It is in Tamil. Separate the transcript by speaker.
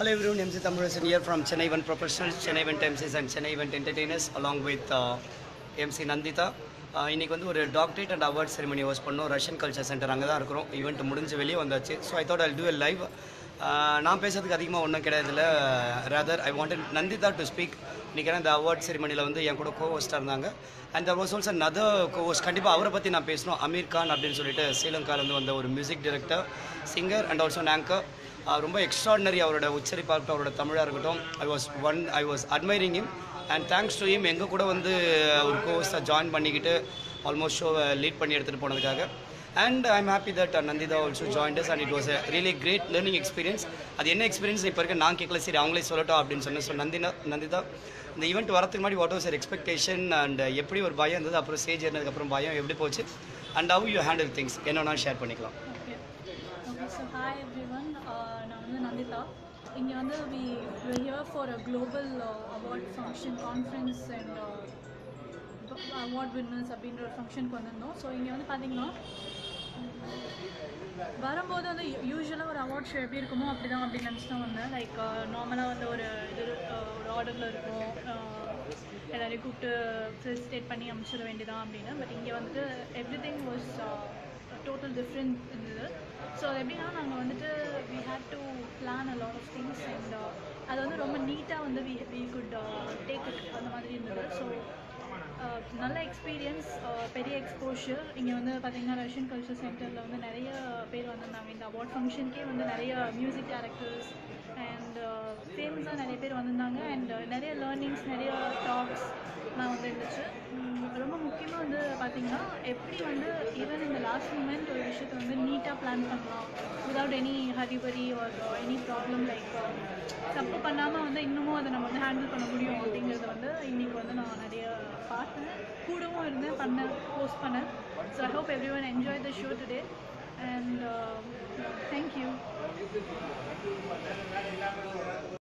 Speaker 1: Hello everyone, MC Thamurasan here from Chennai Event Professionals, Chennai Event MCs and Chennai Event Entertainers along with uh, MC Nandita. இன்றைக்கி இன்னைக்கு வந்து ஒரு doctorate and award ceremony host பண்ணோம். ரஷ்யன் கல்ச்சர் சென்டர் அங்கே தான் இருக்கிறோம். ஈவெண்ட் முடிஞ்சு வெளியே வந்தாச்சு. So I thought I do a live நான் பேசுறதுக்கு அதிகமாக ஒன்றும் கிடையாதுல rather I wanted Nandita to speak இன்றைக்கி இந்த அவார்ட் செரிமனியில் வந்து என் கூட கோஹோஸ்ட்டாக இருந்தாங்க. And there was also another cohost கண்டிப்பாக அவரை பற்றி நான் பேசணும். அமீர் கான் அப்படின்னு சொல்லிட்டு ஸ்ரீலங்காலேருந்து வந்த ஒரு music director singer and also நேங்கர் ரொம்ப எக்ஸ்ட்ராடினரி அவரோட உச்சரிப்பாக இருக்கட்டும் அவரோட தமிழாக இருக்கட்டும். I was one I was admiring him and thanks to him எங்கள் கூட வந்து ஒரு கோர்ஸை ஜாயின் பண்ணிக்கிட்டு ஆல்மோஸ்ட் ஷோவை லீட் பண்ணி எடுத்துகிட்டு போனதுக்காக. And I am happy that Nandita also joined us and it was a great learning experience அது என்ன எக்ஸ்பீரியன்ஸ் இப்போ இருக்க? நான் கேட்கல சரி அவங்களே சொல்லட்டும் அப்படின்னு சொன்னேன். ஸோ நந்தினா நந்திதா இந்த ஈவெண்ட் வரதுக்கு முன்னாடி what was your expectation and uh, எப்படி ஒரு பயம் இருந்தது? அப்புறம் ஸ்டேஜ் ஏறினதுக்கப்புறம் பயம் எப்படி போச்சு? And how you handle things என்னன்னா ஷேர் பண்ணிக்கலாம்.
Speaker 2: ஸோ ஹாய் எவ்ரி ஒன் நான் வந்து நந்திதா. இங்கே வந்து we here for a global award function conference and award winners அப்படின்ற ஒரு ஃபங்க்ஷனுக்கு வந்திருந்தோம். ஸோ இங்கே வந்து பார்த்தீங்கன்னா வரும்போது வந்து யூஸ்வலாக ஒரு அவார்ட் ஷோ எப்படி இருக்குமோ அப்படி தான் அப்படின்னு நினச்சி தான் வந்தேன் லைக் நார்மலாக uh, வந்து ஒரு இது uh, ஒரு ஆர்டரில் இருக்கும். Uh, எல்லாரையும் கூப்பிட்டு ஃபெலிசிட்டேட் பண்ணி அனுப்பிச்சிட வேண்டியதான் அப்படின்னு. பட் இங்கே வந்துட்டு everything was total different so அது எப்படின்னா நாங்கள் வந்துட்டு we had to plan a lot of things and அது வந்து ரொம்ப நீட்டாக வந்து we we could take it அந்த மாதிரி இருந்தது. ஸோ uh, நல்ல எக்ஸ்பீரியன்ஸ் uh, பெரிய எக்ஸ்போஷர் இங்கே வந்து பார்த்தீங்கன்னா ரஷ்யன் கல்ச்சர் சென்டரில் வந்து நிறைய பேர் வந்திருந்தாங்க. இந்த அவார்ட் ஃபங்க்ஷனுக்கே வந்து நிறைய மியூசிக் டேரக்டர்ஸ் அண்ட் ஃபேமஸாக நிறைய பேர் வந்திருந்தாங்க. அண்ட் uh, நிறைய லேர்னிங்ஸ் நிறைய டாக்ஸ் நான் வந்து இருந்துச்சு. ரொம்ப முக்கியமாக வந்து பார்த்திங்கன்னா எப்படி வந்து ஈவன் இந்த லாஸ்ட் மூமெண்ட் ஒரு விஷயத்தை வந்து நீட்டாக பிளான் பண்ணலாம். Without any hurry burry or any problem like தப்பு பண்ணாமல் வந்து இன்னமும் அதை நம்ம வந்து ஹேண்டில் பண்ண முடியும் அப்படிங்கிறத வந்து இன்றைக்கி வந்து நான் நிறைய பார்த்தேன். கூடவும் இருந்தேன் பண்ணேன் போஸ்ட் பண்ணேன். So I hope everyone enjoy the show today and thank you